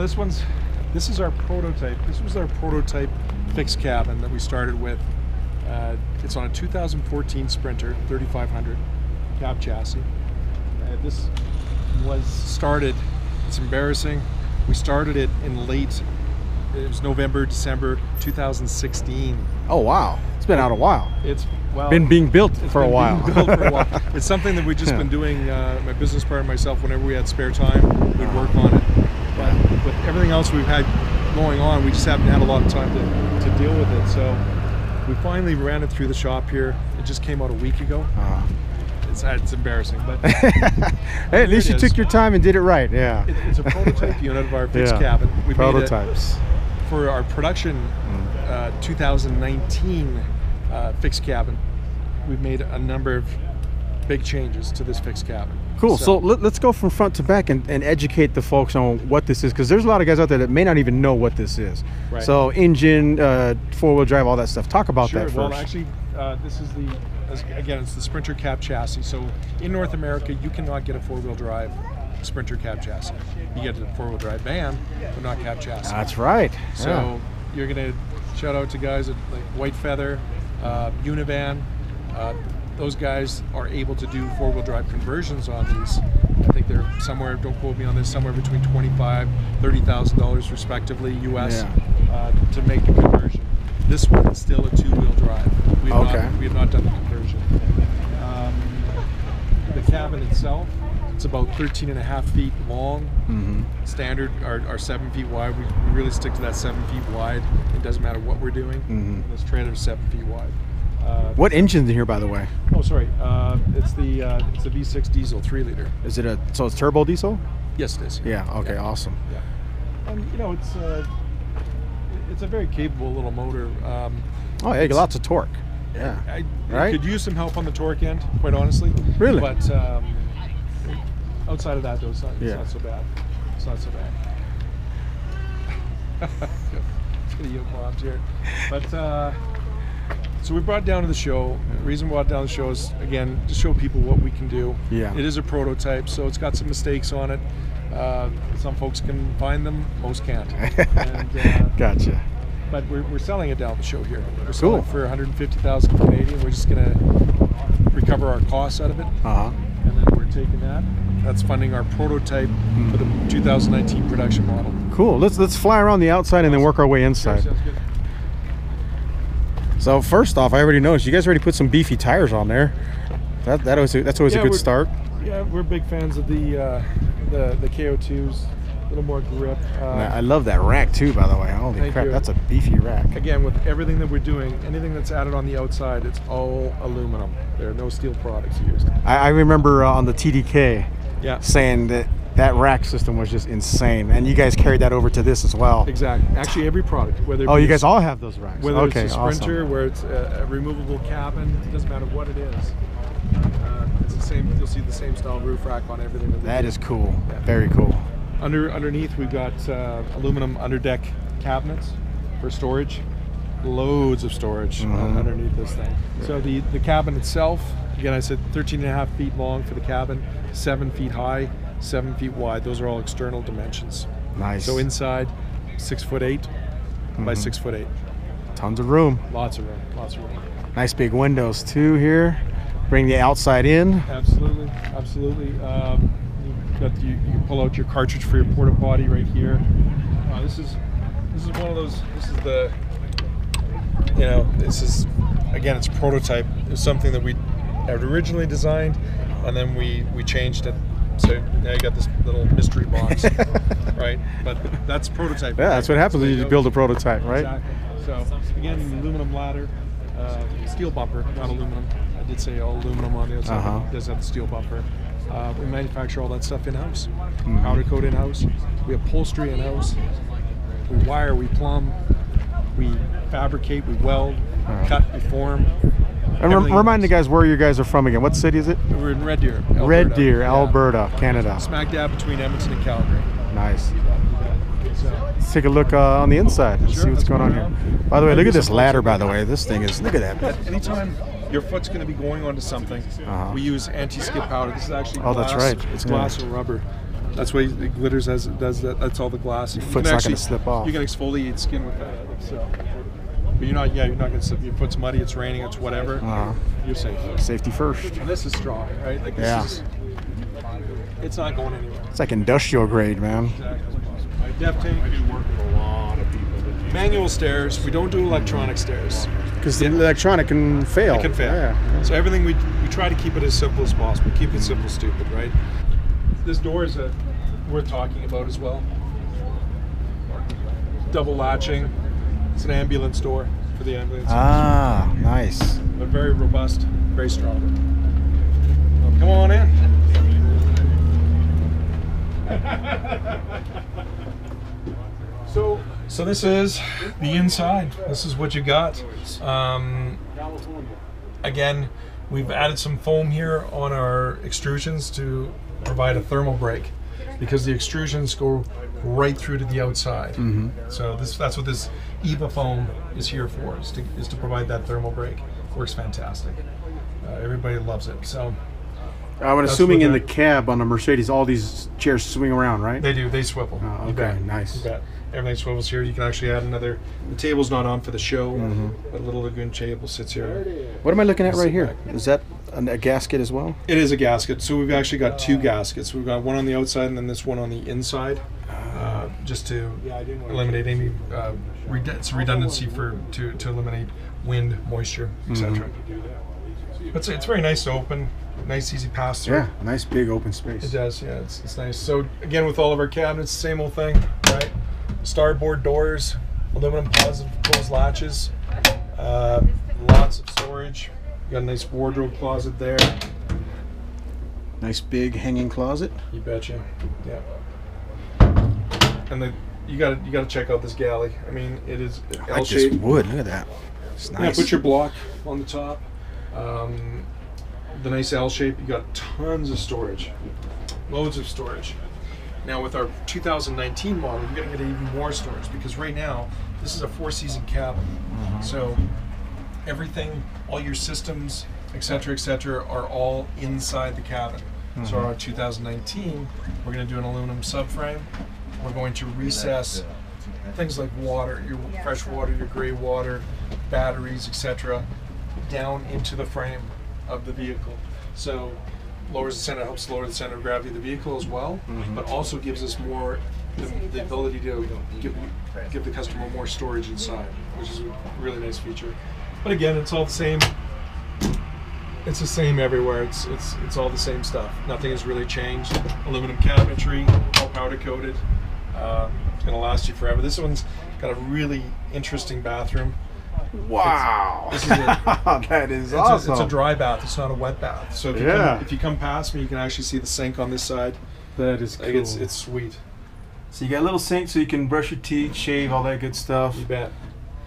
Now this one's, this is our prototype. This was our prototype fixed cabin that we started with. Uh, it's on a 2014 Sprinter 3500 cab chassis. Uh, this was started. It's embarrassing. We started it in late. It was November, December 2016. Oh wow, it's been out a while. It's well Been being built for a been while. being built for a while. It's something that we've just Yeah. been doing. Uh, my business partner and myself, whenever we had spare time, we'd work on it. With everything else we've had going on, we just haven't had a lot of time to, to deal with it. So we finally ran it through the shop here. It just came out a week ago. Uh, It's, it's embarrassing, but hey, at least you is. took your time and did it right. Yeah. it, it's a prototype unit of our fixed Yeah. cabin. We Prototypes. for our production uh, 2019 uh, fixed cabin. We've made a number of big changes to this fixed cabin. Cool. So, let, us go from front to back and, and educate the folks on what this is, because there's a lot of guys out there that may not even know what this is. Right. So, engine, uh, four wheel drive, all that stuff. Talk about sure. that first. Well, actually, uh, this is the again, it's the Sprinter cab chassis. So in North America, you cannot get a four-wheel drive Sprinter cab chassis. You get a four-wheel drive van, but not cab chassis. That's right. So Yeah. you're gonna shout out to guys at like White Feather, uh, Univan. Uh, those guys are able to do four-wheel drive conversions on these. I think they're somewhere. Don't quote me on this. Somewhere between $25,000, $30,000 respectively, U.S. Uh, to make the conversion. This one is still a two-wheel drive. We have Okay. Not, we have not done the conversion. Um, the cabin itself, it's about 13 and a half feet long Mm-hmm. standard are, are seven feet wide. We, we really stick to that seven feet wide. It doesn't matter what we're doing. Mm-hmm. This trailer is seven feet wide. Uh, What engine's in here, by the way? Oh, sorry. Uh, it's the uh, it's the V6 diesel three liter. Is it a so it's turbo diesel? Yes, it is. Yeah. Okay. Awesome. Yeah. And you know it's uh, it's a very capable little motor. Um, Oh, yeah, got lots of torque. Yeah. I, I Right? could use some help on the torque end, quite honestly. Really? But um, outside of that, though, it's not, it's Yeah. not so bad. It's not so bad. Video bombs here. But uh, so we brought down to the show. The reason we brought down to the show is again to show people what we can do. Yeah. It is a prototype, so it's got some mistakes on it. Uh, some folks can find them, most can't. and, uh, Gotcha. but we're, we're selling it down the show here. We're selling Cool. it for 150,000 Canadian. We're just gonna recover our costs out of it, Uh huh. and then we're taking that. That's funding our prototype for the 2019 production model. Cool. Let's let's fly around the outside and then work our way Sure, inside. good. So first off, I already noticed you guys already put some beefy tires on there. That that always that's always Yeah, a good start. Yeah, we're big fans of the uh, the the KO2s. A little more grip. Uh, I love that rack too, by the way. Holy crap, you. that's a beefy rack. again, with everything that we're doing, anything that's added on the outside, it's all aluminum. There are no steel products used. I, I remember uh, on the TDK Yeah. saying that that rack system was just insane, and you guys carried that over to this as well. Exactly. Actually, every product, whether Oh, you guys all have those racks. Whether okay, it's a awesome. sprinter, where it's a, a removable cabin, it doesn't matter what it is. Uh, it's the same. You'll see the same style roof rack on everything. That do. is cool. Yeah. Very cool. Under underneath, we've got uh, aluminum underdeck cabinets for storage. Loads of storage uh, Mhm. underneath this thing. So the the cabin itself, again, I said 13 and a half feet long for the cabin, seven feet high, seven feet wide. Those are all external dimensions. Nice. So inside, six foot 8 by Mhm. six foot eight. Tons of room. Lots of room. Lots of room. Nice big windows too here. Bring the outside in. Absolutely, absolutely. Um, you've got you, you can pull out your cartridge for your porta potty right here. Uh, this is this is one of those. This is the you know this is again it's prototype. It's something that we had originally designed, and then we we changed it. So now you got this little mystery box, right? But that's prototype. Yeah, that's what happens when you build a prototype, right? Exactly. So again, aluminum ladder, uh, steel bumper, not aluminum. I did say all aluminum on the outside. Uh-huh. It does have the steel bumper. Uh, we manufacture all that stuff in house. Mhm. Powder coat in house. We upholstery in house. We wire, we plumb, we fabricate, we weld, Uh-huh. cut, we form. And rem- remind the guys where you guys are from again. What city is it? We're in Red Deer. Alberta. Red Deer, Yeah. Alberta, Canada. Smack dab between Edmonton and Calgary. Nice. Let's take a look uh, on the inside and Sure, see what's going on here. By the way, look at this ladder. By the way, this thing is. Look at that. Anytime your foot's going to be going onto something, Uh-huh. we use anti-skid powder. This is actually Oh, that's right. It's Yeah. glass or rubber. That's why it glitters as it does that. That's all the glass. You foot's not gonna slip off. You can exfoliate skin with that. So, but you're not. Yeah, you're not gonna slip. Your foot's muddy. It's raining. It's whatever. Uh, You're safe. safety first. And this is strong, right? Like this Yeah. is. It's not going anywhere. It's like industrial grade, man. Exactly. My depth tank. Manual stairs. We don't do electronic stairs. Because the electronic can fail. It can fail. Yeah. So everything we we try to keep it as simple as possible. Keep it simple, stupid, right? This door is a worth talking about as well. Double latching. It's an ambulance door for the ambulance, Ah, nice. but very robust, very strong. Well, come on in. So, so this is the inside. This is what you got. Um, again, we've added some foam here on our extrusions to provide a thermal break because the extrusions go right through to the outside. So this that's what this EVA foam is here for is to, is to provide that thermal break. Works fantastic. Uh, everybody loves it. So I would That's assuming in the cab on a Mercedes, all these chairs swing around, right? they do. They swivel. Oh, okay, bet. nice. You bet. Everything swivels here. You can actually add another. The table's not on for the show, Mm-hmm. but a little Lagun table sits here. What am I looking at right Sit here? back. Is that an, a gasket as well? It is a gasket. So we've actually got two gaskets. We've got one on the outside and then this one on the inside, uh, just to eliminate any uh, red- it's redundancy for to, to eliminate wind, moisture, etc. It's it's very nice to open, nice easy pass through. Yeah, nice big open space. It does, yeah, it's, it's nice. So again, with all of our cabinets, same old thing, right? Starboard doors, aluminum positive closed latches, uh, lots of storage. You got a nice wardrobe closet there. Nice big hanging closet. You betcha. Yeah. And the you got to you got to check out this galley. I mean, it is I like L this shaped. wood. Look at that. It's Yeah, nice. put your block on the top. Um, the nice L shape. You got tons of storage, loads of storage. Now with our 2019 model, you're gonna get even more storage because right now this is a four-season cabin, so everything, all your systems, etc., etc., are all inside the cabin. So mm-hmm. our 2019, we're gonna do an aluminum subframe. We're going to recess things like water, your fresh water, your gray water, batteries, etc., down into the frame of the vehicle. So lowers the center, helps lower the center of gravity of the vehicle as well, mm-hmm. but also gives us more the, the ability to give give the customer more storage inside, which is a really nice feature. But again, it's all the same. It's the same everywhere. It's it's it's all the same stuff. Nothing has really changed. Aluminum cabinetry, all powder coated. Uh, it's gonna last you forever. This one's got a really interesting bathroom. wow. This is a- that is It's, awesome. a, it's a dry bath. It's not a wet bath. So if you, Yeah. come, if you come past me, you can actually see the sink on this side. that is Like it's it's sweet. so you got a little sink so you can brush your teeth, shave, all that good stuff, You bet.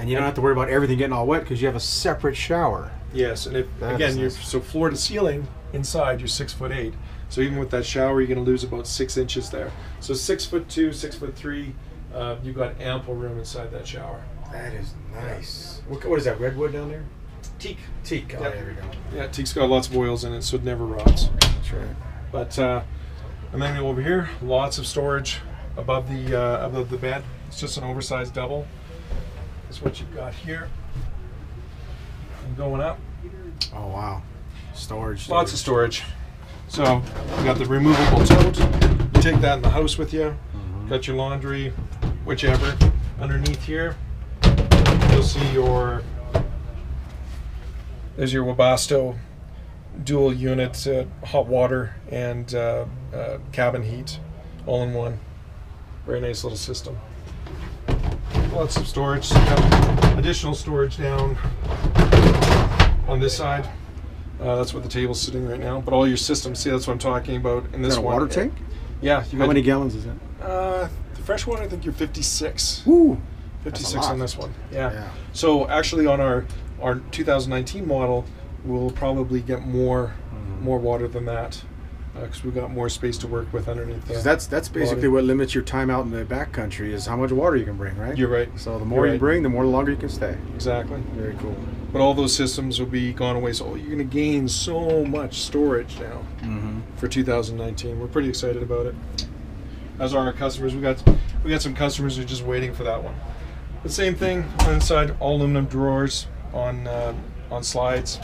And you don't have to worry about everything getting all wet because you have a separate shower. Yes, and if That again you're nice. so floor to ceiling inside, you're six foot eight. So even with that shower, you're going to lose about six inches there. So six foot two, six foot three, uh, you've got ample room inside that shower. That is nice. What, what is that? Redwood down there? Teak. Teak. Oh, Yep. there we go. Yeah, teak's got lots of oils in it, so it never rots. That's right. But uh, and then over here, lots of storage above the uh, above the bed. It's just an oversized double. That's what you've got here. And going up, Oh wow. Storage. lots of storage. So you got the removable tote. You take that in the house with you. Got your laundry, whichever. Underneath here, you'll see your. There's your Webasto dual unit uh, hot water and uh, uh, cabin heat all in one. Very nice little system. Lots of storage. Additional storage down on this side. Uh, that's what the table's sitting right now. But all your systems, see, that's what I'm talking about. In Is this that a one, water tank? Yeah. You How many gallons is that? Uh, the fresh one, I think you're 56. Woo. 56 on this one. Yeah. Yeah. So actually, on our our 2019 model, we'll probably get more Mm-hmm. more water than that because we've got more space to work with underneath. The, that's that's basically Water. what limits your time out in the back country is how much water you can bring, right? You're right. So the more You're you right. bring, the more longer you can stay. Exactly. Very cool. But all those systems will be gone away. So you're going to gain so much storage now Mm-hmm. for 2019. We're pretty excited about it. as are our customers. We got we got some customers who are just waiting for that one. The same thing inside, all aluminum drawers on uh, on slides,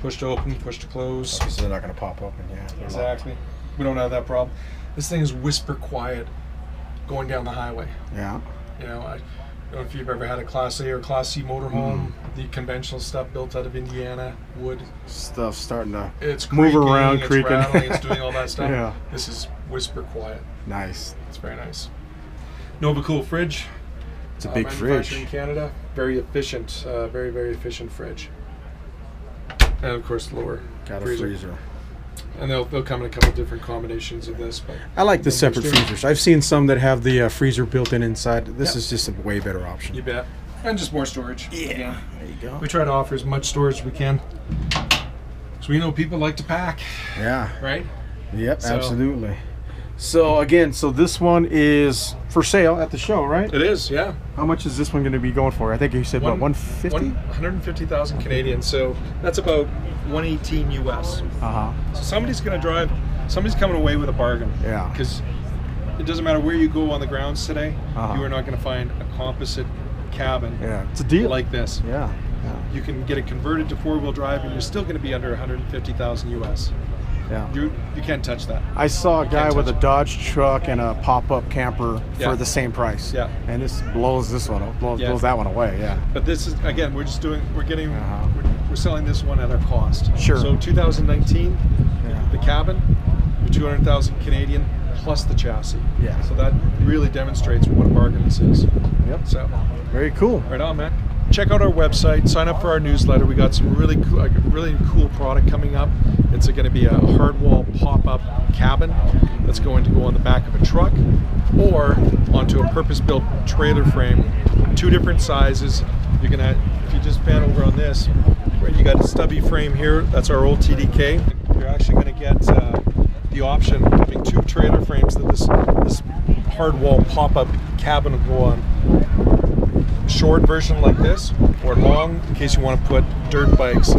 push to open, push to close. So they're not going to pop open. Yeah. Exactly. We don't have that problem. This thing is whisper quiet going down the highway. Yeah. You know, I don't know if you've ever had a Class A or Class C motorhome. Mm-hmm. The conventional stuff built out of Indiana, wood. Stuff starting to It's Move creaking, around, it's creaking. rattling, it's doing all that stuff. Yeah. This is whisper quiet. nice. It's very nice. NovaKool fridge. It's a uh, big fridge. in Canada. Very efficient. Uh, very very efficient fridge. And of course lower Got a freezer. freezer. And they'll they'll come in a couple different combinations of this, but I like the separate freezers. I've seen some that have the uh, freezer built in inside. This Yeah. is just a way better option. you bet. And just more storage. Yeah. Again. There you go. We try to offer as much storage as we can. So we know people like to pack, Yeah. right? Yep. So- absolutely. So again, so this one is for sale at the show, right? It is, yeah. How much is this one going to be going for? I think you said about 150? One- 150,000 Canadian. So that's about 118 US. Uh huh. So somebody's going to drive, somebody's coming away with a bargain. Yeah. Because it doesn't matter where you go on the grounds today, Uh-huh. you are not going to find a composite cabin Yeah. It's a deal. like this. Yeah. Yeah. You can get it converted to four wheel drive and you're still going to be under 150,000 US. Yeah. You, you can't touch that. I saw a guy with a. Dodge truck and a pop-up camper Yeah. for the same price. Yeah. And this blows this one, blows, Yeah. blows that one away. Yeah. But this is again, we're just doing, we're getting, Uh-huh. we're, we're selling this one at our cost. Sure. So 2019, Yeah. the cabin, your 200,000 Canadian plus the chassis. Yeah. So that really demonstrates what a bargain this is. Yep. So Very cool. right on, man. Check out our website. Sign up for our newsletter. We got some really cool, like, really cool product coming up. It's going to be a hard wall pop-up cabin that's going to go on the back of a truck or onto a purpose-built trailer frame. Two different sizes. You're gonna, if you just pan over on this, right, you got a stubby frame here. That's our old TDK. You're actually going to get uh, the option of having two trailer frames that this this hard wall pop-up cabin will go on short version like this or long in case you want to put dirt bikes,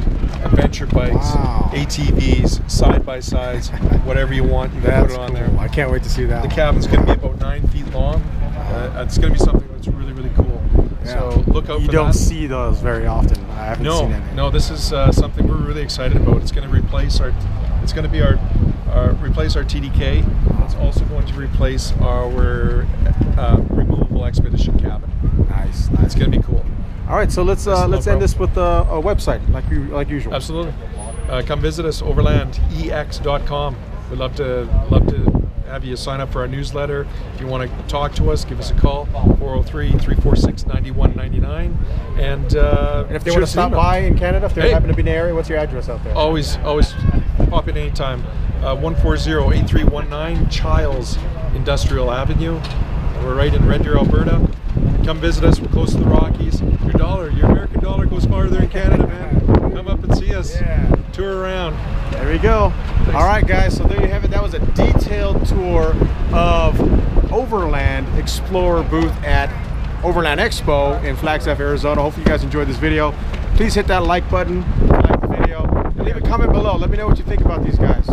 adventure bikes, Wow. ATVs, side by sides, whatever you want, you can put it on cool. there. I can't wait to see that. The one. cabin's going to be about nine feet long. Uh, it's going to be something that's really, really cool. Yeah. So look out You don't that. see those very often. I haven't no, seen any. no, this is uh, something we're really excited about. It's going to replace our, it's going to be our, our replace our TDK. It's also going to replace our uh, removable expedition cabin. Nice. nice. It's going to be cool. All right, so let's uh, no let's end this with uh, a website like you like usual. Absolutely. Uh, come visit us overlandex.com. We'd love to love to have you sign up for our newsletter. If you want to talk to us, give us a call 403-346-9199 and uh, And if they want to stop by in Canada, if they Hey. happen to be in the area, what's your address out there? always always pop in anytime. Uh, 140-8319 Childs Industrial Avenue. We're right in Red Deer, Alberta. Come visit us. We're close to the Rockies. Your dollar, your American dollar goes farther in Canada, man. Come up and see us. Yeah. Tour around. There we go. All right, guys. So there you have it. That was a detailed tour of Overland Explorer booth at Overland Expo in Flagstaff, Arizona. Hopefully, you guys enjoyed this video. Please hit that like button, like the video, and leave a comment below. Let me know what you think about these guys.